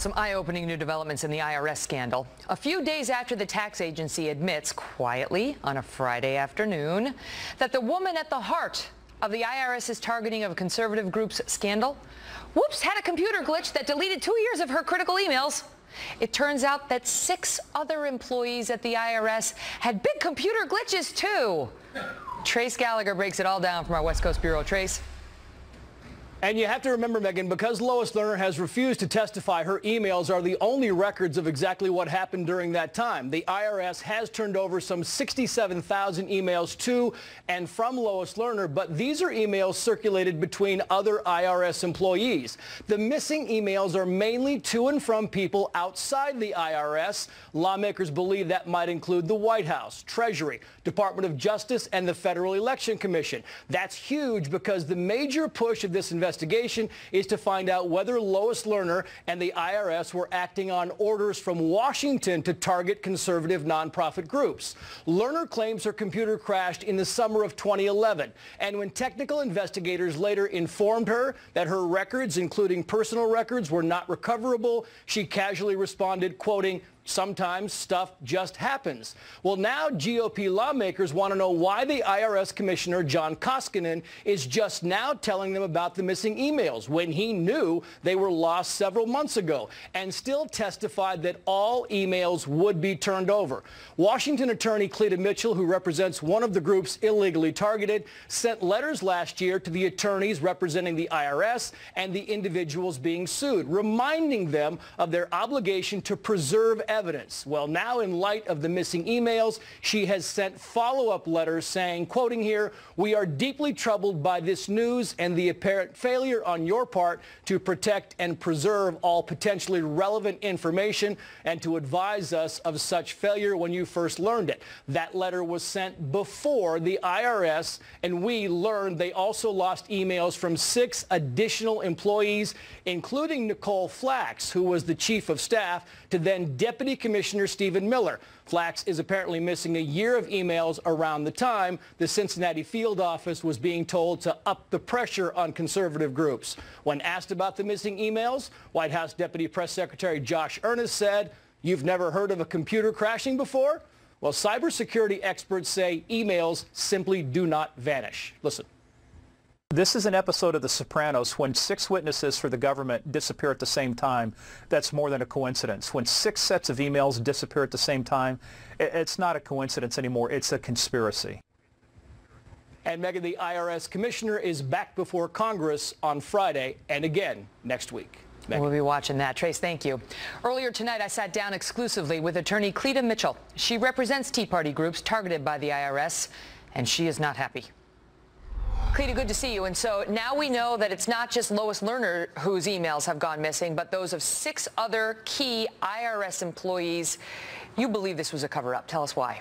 Well, some eye-opening new developments in the IRS scandal. A few days after the tax agency admits quietly on a Friday afternoon that the woman at the heart of the IRS's targeting of conservative groups scandal, whoops, had a computer glitch that deleted two years of her critical emails. It turns out that six other employees at the IRS had big computer glitches too. Trace Gallagher breaks it all down from our West Coast Bureau. Trace. And you have to remember, Megyn, because Lois Lerner has refused to testify, her emails are the only records of exactly what happened during that time. The IRS has turned over some 67,000 emails to and from Lois Lerner, but these are emails circulated between other IRS employees. The missing emails are mainly to and from people outside the IRS. Lawmakers believe that might include the White House, Treasury, Department of Justice, and the Federal Election Commission. That's huge because the major push of this investigation investigation is to find out whether Lois Lerner and the IRS were acting on orders from Washington to target conservative nonprofit groups. Lerner claims her computer crashed in the summer of 2011. And when technical investigators later informed her that her records, including personal records, were not recoverable, she casually responded, quoting, Sometimes stuff just happens. Well, now GOP lawmakers want to know why the IRS Commissioner John Koskinen is just now telling them about the missing emails when he knew they were lost several months ago and still testified that all emails would be turned over. Washington attorney Cleta Mitchell, who represents one of the groups illegally targeted, sent letters last year to the attorneys representing the IRS and the individuals being sued, reminding them of their obligation to preserve evidence. Well, now in light of the missing emails, she has sent follow-up letters saying, quoting here, we are deeply troubled by this news and the apparent failure on your part to protect and preserve all potentially relevant information and to advise us of such failure when you first learned it. That letter was sent before the IRS, and we learned they also lost emails from six additional employees, including Nicole Flax, who was the chief of staff to then Deputy Deputy Commissioner Steven Miller. Flax is apparently missing a year of emails around the time the Cincinnati field office was being told to up the pressure on conservative groups. When asked about the missing emails, White House Deputy Press Secretary Josh Earnest said, you've never heard of a computer crashing before? Well, cybersecurity experts say emails simply do not vanish. Listen. This is an episode of The Sopranos when six witnesses for the government disappear at the same time. That's more than a coincidence. When six sets of emails disappear at the same time, it's not a coincidence anymore. It's a conspiracy. And Megyn, the IRS commissioner is back before Congress on Friday and again next week. Megyn. We'll be watching that. Trace, thank you. Earlier tonight, I sat down exclusively with attorney Cleta Mitchell. She represents Tea Party groups targeted by the IRS, and she is not happy. Cleta, good to see you. And so now we know that it's not just Lois Lerner whose emails have gone missing, but those of six other key IRS employees. You believe this was a cover-up. Tell us why.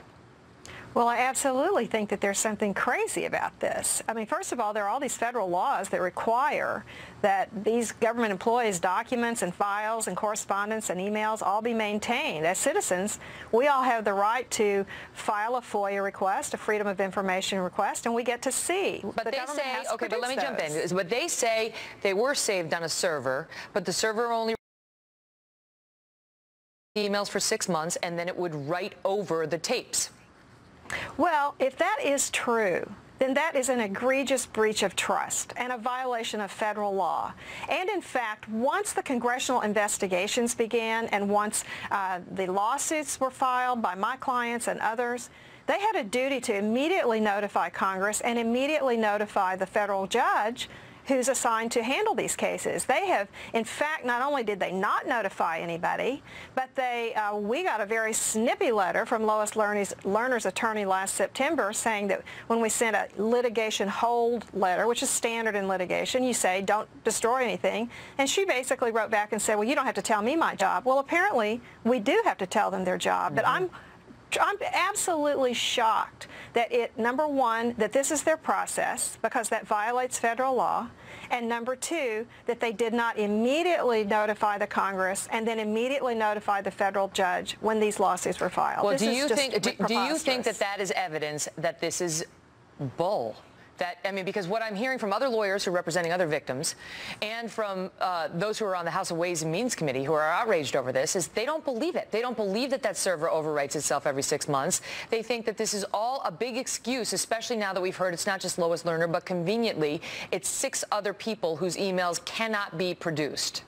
Well, I absolutely think that there's something crazy about this. I mean, first of all, there are all these federal laws that require that these government employees' documents and files and correspondence and emails all be maintained. As citizens, we all have the right to file a FOIA request, a Freedom of Information request, and we get to see. But the they say, okay, but let me those. jump in. But they say they were saved on a server, but the server only emails for six months, and then it would write over the tapes. Well, if that is true, then that is an egregious breach of trust and a violation of federal law. And in fact, once the congressional investigations began and once uh, the lawsuits were filed by my clients and others, they had a duty to immediately notify Congress and immediately notify the federal judge who's assigned to handle these cases. They have, in fact, not only did they not notify anybody, but they, uh, we got a very snippy letter from Lois Lerner's, Lerner's attorney last September saying that when we sent a litigation hold letter, which is standard in litigation, you say don't destroy anything. And she basically wrote back and said, well, you don't have to tell me my job. Well, apparently we do have to tell them their job. Mm -hmm. But I'm I'm absolutely shocked that it, number one, that this is their process because that violates federal law, and number two, that they did not immediately notify the Congress and then immediately notify the federal judge when these lawsuits were filed. Well, this do you think do, do you think that that is evidence that this is bull? That, I mean, because what I'm hearing from other lawyers who are representing other victims and from uh, those who are on the House of Ways and Means Committee who are outraged over this is they don't believe it. They don't believe that that server overwrites itself every six months. They think that this is all a big excuse, especially now that we've heard it's not just Lois Lerner, but conveniently it's six other people whose emails cannot be produced.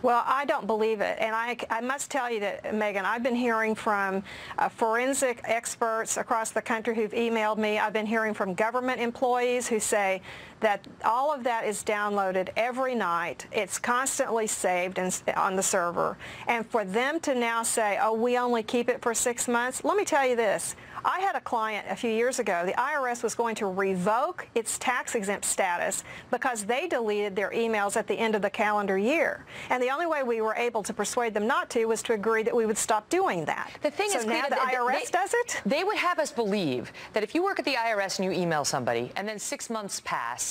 Well, I don't believe it. And I, I must tell you that, Megyn, I've been hearing from uh, forensic experts across the country who've emailed me. I've been hearing from government employees who say that all of that is downloaded every night. It's constantly saved in, on the server. And for them to now say, oh, we only keep it for six months, let me tell you this. I had a client a few years ago. The IRS was going to revoke its tax exempt status because they deleted their emails at the end of the calendar year. And the only way we were able to persuade them not to was to agree that we would stop doing that. The thing so is, now Cleta, the IRS they, does it? They would have us believe that if you work at the IRS and you email somebody and then six months pass,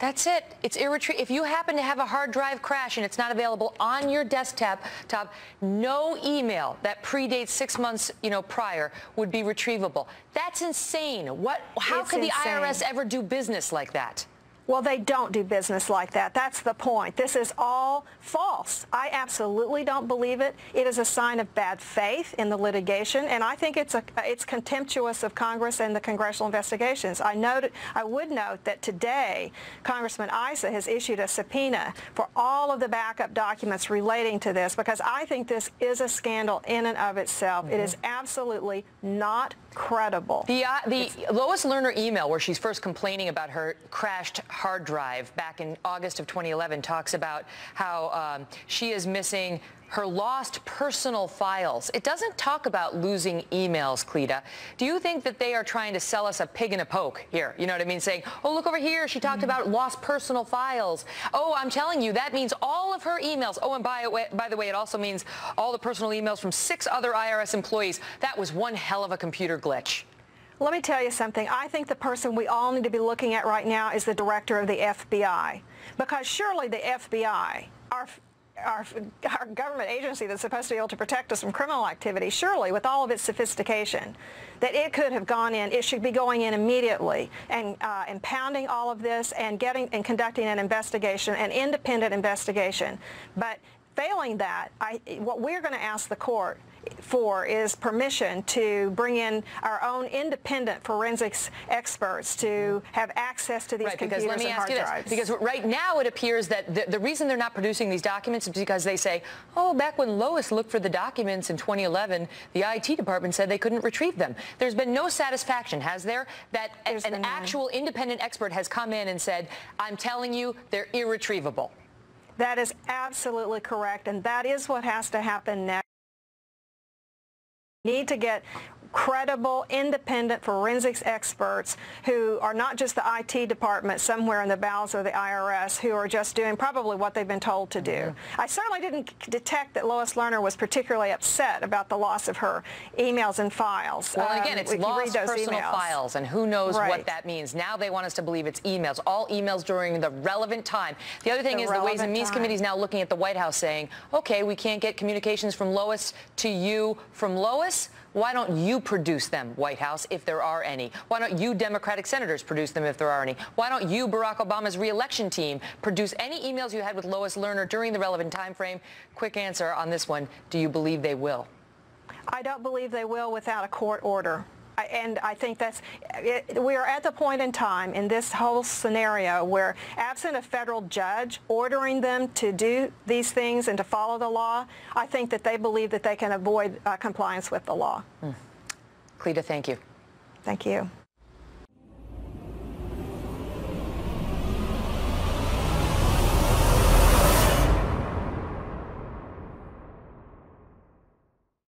that's it. It's irretrievable. If you happen to have a hard drive crash and it's not available on your desktop, top, no email that predates six months, you know, prior would be retrievable. That's insane. What? How it's could the. IRS ever do business like that? Well, they don't do business like that. That's the point. This is all false. I absolutely don't believe it. It is a sign of bad faith in the litigation, and I think it's a it's contemptuous of Congress and the congressional investigations. I note I would note that today Congressman Issa has issued a subpoena for all of the backup documents relating to this because I think this is a scandal in and of itself. Mm-hmm. It is absolutely not credible. The, uh, the Lois Lerner email where she's first complaining about her crashed hard drive back in August of 2011 talks about how um, she is missing her lost personal files. It doesn't talk about losing emails, Cleta. Do you think that they are trying to sell us a pig in a poke here? You know what I mean? Saying, oh, look over here. She talked about lost personal files. Oh, I'm telling you, that means all of her emails. Oh, and by, by the way, it also means all the personal emails from six other IRS employees. That was one hell of a computer glitch. Let me tell you something. I think the person we all need to be looking at right now is the director of the FBI. Because surely the FBI, our our, our, government agency that's supposed to be able to protect us from criminal activity, surely with all of its sophistication, that it could have gone in, it should be going in immediately and uh, impounding all of this and getting and conducting an investigation, an independent investigation. But failing that, I, what we're going to ask the court for is permission to bring in our own independent forensics experts to have access to these right, computers because let me and ask you drives. This, because right now it appears that the, the, reason they're not producing these documents is because they say, oh, back when Lois looked for the documents in 2011, the IT department said they couldn't retrieve them. There's been no satisfaction, has there, that There's an actual none. independent expert has come in and said, I'm telling you, they're irretrievable. That is absolutely correct, and that is what has to happen next need to get credible, independent forensics experts who are not just the IT department somewhere in the bowels of the IRS who are just doing probably what they've been told to do. Mm-hmm. I certainly didn't detect that Lois Lerner was particularly upset about the loss of her emails and files. Well, um, again, it's lost personal emails. files, and who knows right. what that means. Now they want us to believe it's emails, all emails during the relevant time. The other thing the is the Ways and Means. Committee is now looking at the White House saying, okay, we can't get communications from Lois to you from Lois. Why don't you produce them, White House, if there are any? Why don't you Democratic senators produce them if there are any? Why don't you, Barack Obama's reelection team, produce any emails you had with Lois Lerner during the relevant time frame? Quick answer on this one. Do you believe they will? I don't believe they will without a court order and I think that's, it, we are at the point in time in this whole scenario where absent a federal judge ordering them to do these things and to follow the law, I think that they believe that they can avoid uh, compliance with the law. Hmm. Cleta, thank you. Thank you.